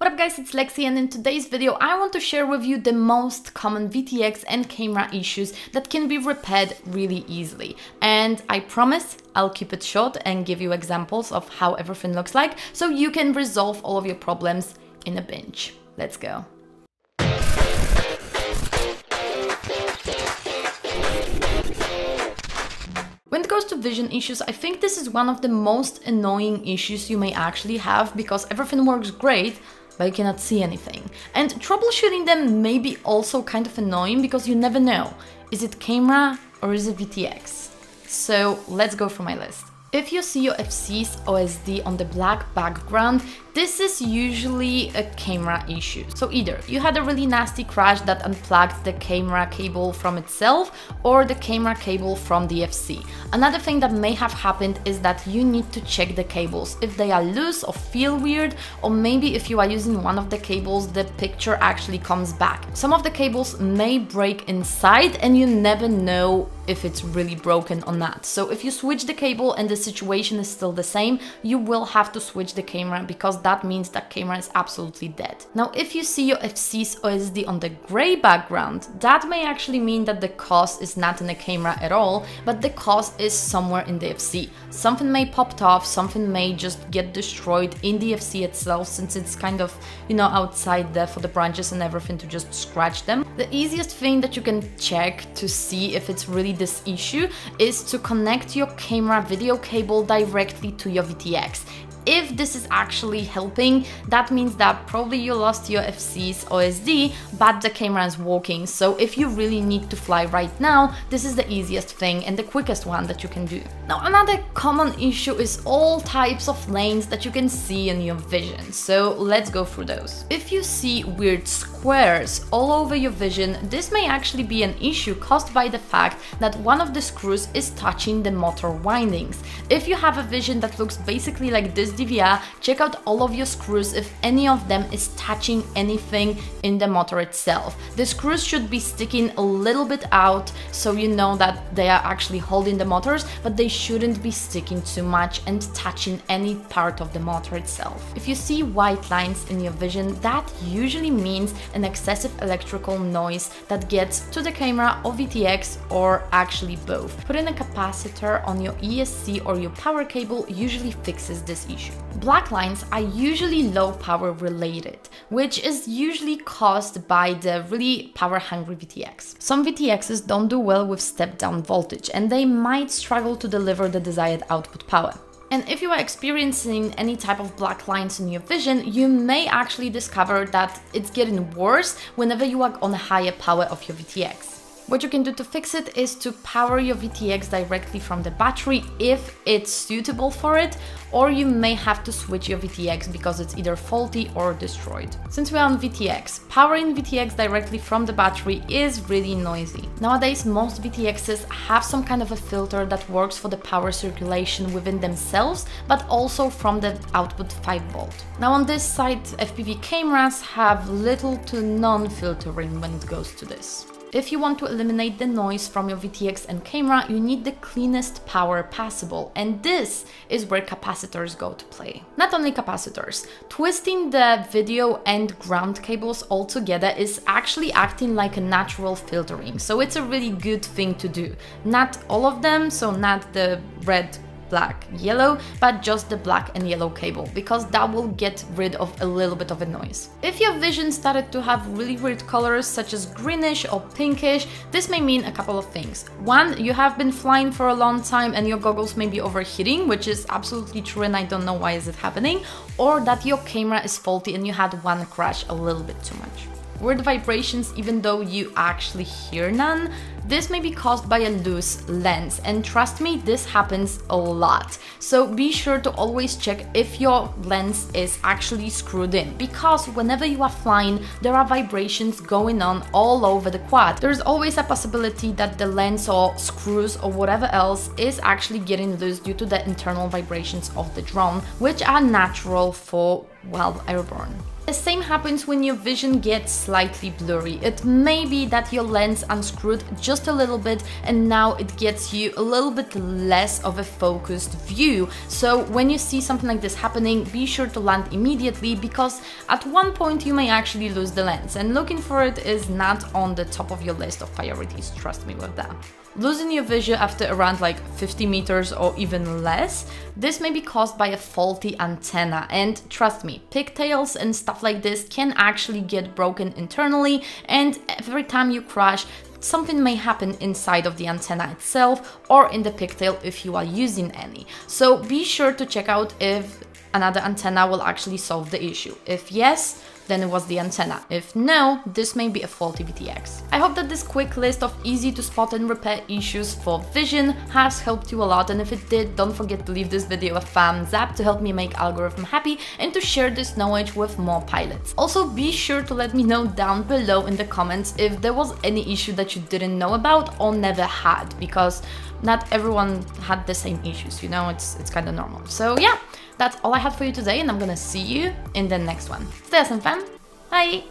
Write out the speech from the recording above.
What up guys, it's Lexi and in today's video I want to share with you the most common VTX and camera issues that can be repaired really easily. And I promise I'll keep it short and give you examples of how everything looks like so you can resolve all of your problems in a binge. Let's go. When it goes to vision issues, I think this is one of the most annoying issues you may actually have because everything works great but you cannot see anything. And troubleshooting them may be also kind of annoying because you never know. Is it camera or is it VTX? So let's go for my list. If you see your FC's OSD on the black background, this is usually a camera issue. So either you had a really nasty crash that unplugged the camera cable from itself or the camera cable from the FC. Another thing that may have happened is that you need to check the cables if they are loose or feel weird or maybe if you are using one of the cables the picture actually comes back. Some of the cables may break inside and you never know if it's really broken or not. So if you switch the cable and the situation is still the same, you will have to switch the camera because that means that camera is absolutely dead. Now, if you see your FC's OSD on the gray background, that may actually mean that the cause is not in the camera at all, but the cause is somewhere in the FC. Something may popped off, something may just get destroyed in the FC itself since it's kind of, you know, outside there for the branches and everything to just scratch them. The easiest thing that you can check to see if it's really this issue is to connect your camera video cable directly to your VTX if this is actually helping, that means that probably you lost your FC's OSD, but the camera is working. So if you really need to fly right now, this is the easiest thing and the quickest one that you can do. Now, another common issue is all types of lanes that you can see in your vision. So let's go through those. If you see weird squares all over your vision, this may actually be an issue caused by the fact that one of the screws is touching the motor windings. If you have a vision that looks basically like this DVR, check out all of your screws if any of them is touching anything in the motor itself. The screws should be sticking a little bit out so you know that they are actually holding the motors, but they shouldn't be sticking too much and touching any part of the motor itself. If you see white lines in your vision, that usually means an excessive electrical noise that gets to the camera or VTX or actually both. Putting a capacitor on your ESC or your power cable usually fixes this issue. Black lines are usually low power related, which is usually caused by the really power hungry VTX. Some VTXs don't do well with step down voltage and they might struggle to deliver the desired output power. And if you are experiencing any type of black lines in your vision, you may actually discover that it's getting worse whenever you are on a higher power of your VTX. What you can do to fix it is to power your VTX directly from the battery if it's suitable for it, or you may have to switch your VTX because it's either faulty or destroyed. Since we're on VTX, powering VTX directly from the battery is really noisy. Nowadays, most VTXs have some kind of a filter that works for the power circulation within themselves, but also from the output 5 volt. Now on this side, FPV cameras have little to none filtering when it goes to this. If you want to eliminate the noise from your VTX and camera, you need the cleanest power possible, and this is where capacitors go to play. Not only capacitors, twisting the video and ground cables all together is actually acting like a natural filtering, so it's a really good thing to do. Not all of them, so not the red black, yellow, but just the black and yellow cable, because that will get rid of a little bit of a noise. If your vision started to have really weird colors such as greenish or pinkish, this may mean a couple of things. One, you have been flying for a long time and your goggles may be overheating, which is absolutely true and I don't know why is it happening, or that your camera is faulty and you had one crash a little bit too much. Weird vibrations even though you actually hear none, this may be caused by a loose lens and trust me, this happens a lot. So be sure to always check if your lens is actually screwed in because whenever you are flying, there are vibrations going on all over the quad. There's always a possibility that the lens or screws or whatever else is actually getting loose due to the internal vibrations of the drone, which are natural for, well, airborne. The same happens when your vision gets slightly blurry. It may be that your lens unscrewed just a little bit and now it gets you a little bit less of a focused view. So when you see something like this happening, be sure to land immediately because at one point you may actually lose the lens and looking for it is not on the top of your list of priorities, trust me with that. Losing your vision after around like 50 meters or even less, this may be caused by a faulty antenna and trust me, pigtails and stuff like this can actually get broken internally and every time you crash, something may happen inside of the antenna itself or in the pigtail if you are using any. So be sure to check out if another antenna will actually solve the issue. If yes, then it was the antenna. If no, this may be a faulty VTX. I hope that this quick list of easy to spot and repair issues for vision has helped you a lot and if it did, don't forget to leave this video a thumbs up to help me make algorithm happy and to share this knowledge with more pilots. Also be sure to let me know down below in the comments if there was any issue that you didn't know about or never had because not everyone had the same issues, you know, it's, it's kind of normal. So yeah, that's all I had for you today and I'm gonna see you in the next one. Stay awesome fam, bye!